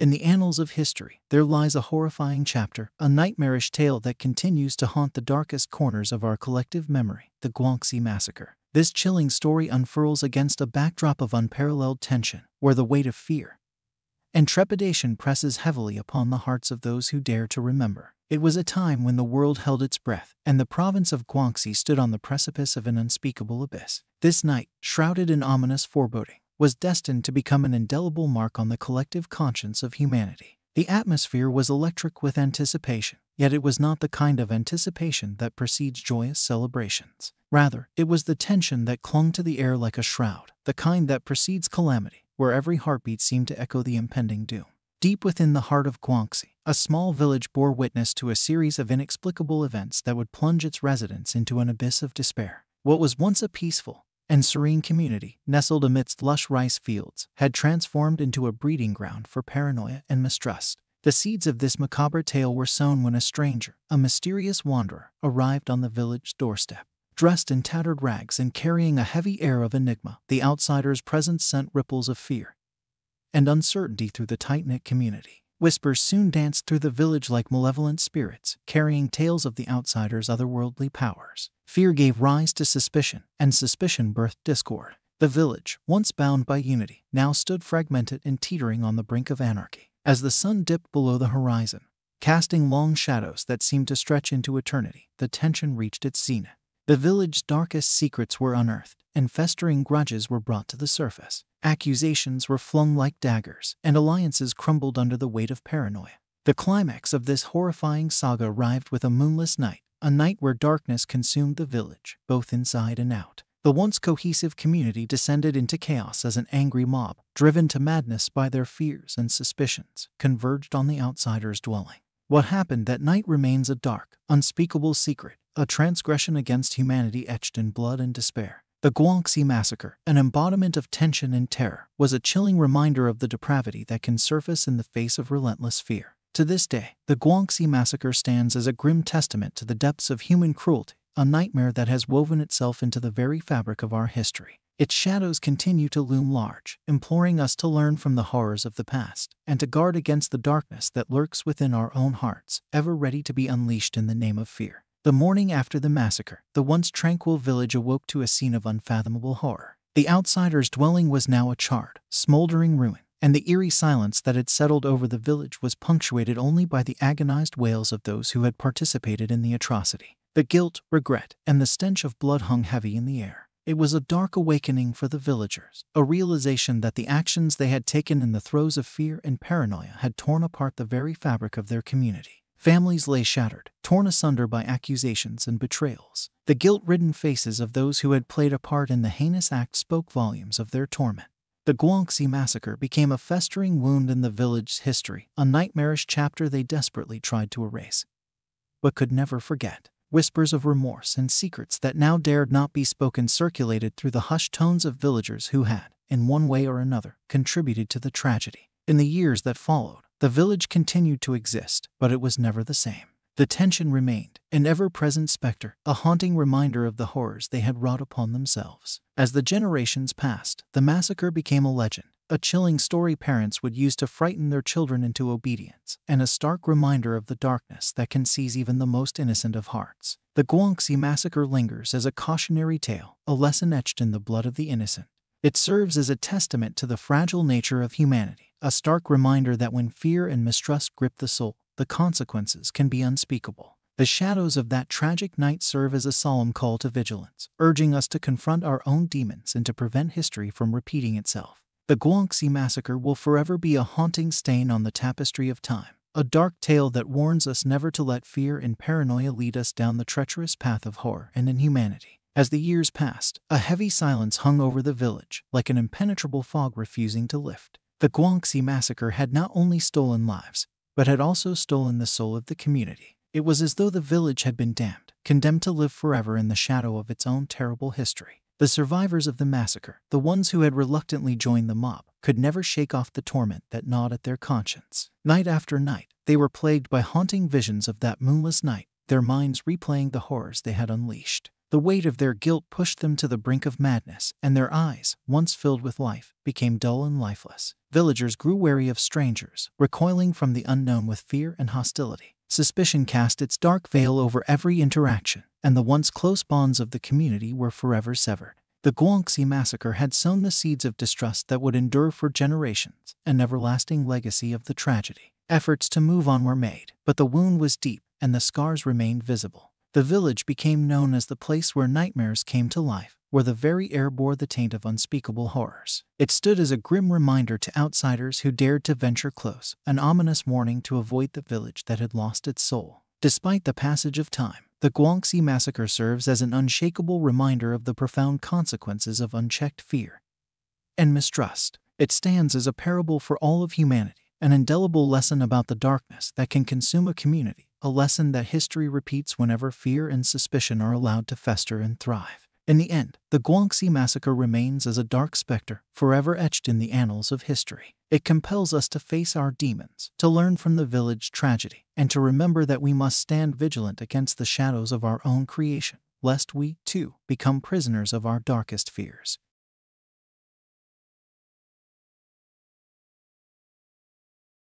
In the annals of history, there lies a horrifying chapter, a nightmarish tale that continues to haunt the darkest corners of our collective memory the Guangxi Massacre. This chilling story unfurls against a backdrop of unparalleled tension, where the weight of fear and trepidation presses heavily upon the hearts of those who dare to remember. It was a time when the world held its breath, and the province of Guangxi stood on the precipice of an unspeakable abyss. This night, shrouded in ominous foreboding, was destined to become an indelible mark on the collective conscience of humanity. The atmosphere was electric with anticipation, yet it was not the kind of anticipation that precedes joyous celebrations. Rather, it was the tension that clung to the air like a shroud, the kind that precedes calamity, where every heartbeat seemed to echo the impending doom. Deep within the heart of Guangxi, a small village bore witness to a series of inexplicable events that would plunge its residents into an abyss of despair. What was once a peaceful and serene community, nestled amidst lush rice fields, had transformed into a breeding ground for paranoia and mistrust. The seeds of this macabre tale were sown when a stranger, a mysterious wanderer, arrived on the village doorstep. Dressed in tattered rags and carrying a heavy air of enigma, the outsider's presence sent ripples of fear and uncertainty through the tight knit community. Whispers soon danced through the village like malevolent spirits, carrying tales of the outsider's otherworldly powers. Fear gave rise to suspicion, and suspicion birthed discord. The village, once bound by unity, now stood fragmented and teetering on the brink of anarchy. As the sun dipped below the horizon, casting long shadows that seemed to stretch into eternity, the tension reached its zenith. The village's darkest secrets were unearthed, and festering grudges were brought to the surface. Accusations were flung like daggers, and alliances crumbled under the weight of paranoia. The climax of this horrifying saga arrived with a moonless night, a night where darkness consumed the village, both inside and out. The once cohesive community descended into chaos as an angry mob, driven to madness by their fears and suspicions, converged on the outsider's dwelling. What happened that night remains a dark, unspeakable secret, a transgression against humanity etched in blood and despair. The Guangxi Massacre, an embodiment of tension and terror, was a chilling reminder of the depravity that can surface in the face of relentless fear. To this day, the Guangxi Massacre stands as a grim testament to the depths of human cruelty, a nightmare that has woven itself into the very fabric of our history. Its shadows continue to loom large, imploring us to learn from the horrors of the past and to guard against the darkness that lurks within our own hearts, ever ready to be unleashed in the name of fear. The morning after the massacre, the once tranquil village awoke to a scene of unfathomable horror. The outsider's dwelling was now a charred, smoldering ruin, and the eerie silence that had settled over the village was punctuated only by the agonized wails of those who had participated in the atrocity. The guilt, regret, and the stench of blood hung heavy in the air. It was a dark awakening for the villagers, a realization that the actions they had taken in the throes of fear and paranoia had torn apart the very fabric of their community. Families lay shattered, torn asunder by accusations and betrayals. The guilt ridden faces of those who had played a part in the heinous act spoke volumes of their torment. The Guangxi massacre became a festering wound in the village's history, a nightmarish chapter they desperately tried to erase, but could never forget. Whispers of remorse and secrets that now dared not be spoken circulated through the hushed tones of villagers who had, in one way or another, contributed to the tragedy. In the years that followed, the village continued to exist, but it was never the same. The tension remained, an ever present specter, a haunting reminder of the horrors they had wrought upon themselves. As the generations passed, the massacre became a legend, a chilling story parents would use to frighten their children into obedience, and a stark reminder of the darkness that can seize even the most innocent of hearts. The Guangxi massacre lingers as a cautionary tale, a lesson etched in the blood of the innocent. It serves as a testament to the fragile nature of humanity a stark reminder that when fear and mistrust grip the soul, the consequences can be unspeakable. The shadows of that tragic night serve as a solemn call to vigilance, urging us to confront our own demons and to prevent history from repeating itself. The Guangxi massacre will forever be a haunting stain on the tapestry of time, a dark tale that warns us never to let fear and paranoia lead us down the treacherous path of horror and inhumanity. As the years passed, a heavy silence hung over the village, like an impenetrable fog refusing to lift. The Guangxi massacre had not only stolen lives, but had also stolen the soul of the community. It was as though the village had been damned, condemned to live forever in the shadow of its own terrible history. The survivors of the massacre, the ones who had reluctantly joined the mob, could never shake off the torment that gnawed at their conscience. Night after night, they were plagued by haunting visions of that moonless night, their minds replaying the horrors they had unleashed. The weight of their guilt pushed them to the brink of madness, and their eyes, once filled with life, became dull and lifeless. villagers grew wary of strangers, recoiling from the unknown with fear and hostility. Suspicion cast its dark veil over every interaction, and the once close bonds of the community were forever severed. The Guangxi massacre had sown the seeds of distrust that would endure for generations, an everlasting legacy of the tragedy. Efforts to move on were made, but the wound was deep and the scars remained visible. The village became known as the place where nightmares came to life, where the very air bore the taint of unspeakable horrors. It stood as a grim reminder to outsiders who dared to venture close, an ominous warning to avoid the village that had lost its soul. Despite the passage of time, the Guangxi massacre serves as an unshakable reminder of the profound consequences of unchecked fear and mistrust. It stands as a parable for all of humanity, an indelible lesson about the darkness that can consume a community, a lesson that history repeats whenever fear and suspicion are allowed to fester and thrive. In the end, the Guangxi massacre remains as a dark specter, forever etched in the annals of history. It compels us to face our demons, to learn from the village tragedy, and to remember that we must stand vigilant against the shadows of our own creation, lest we, too, become prisoners of our darkest fears.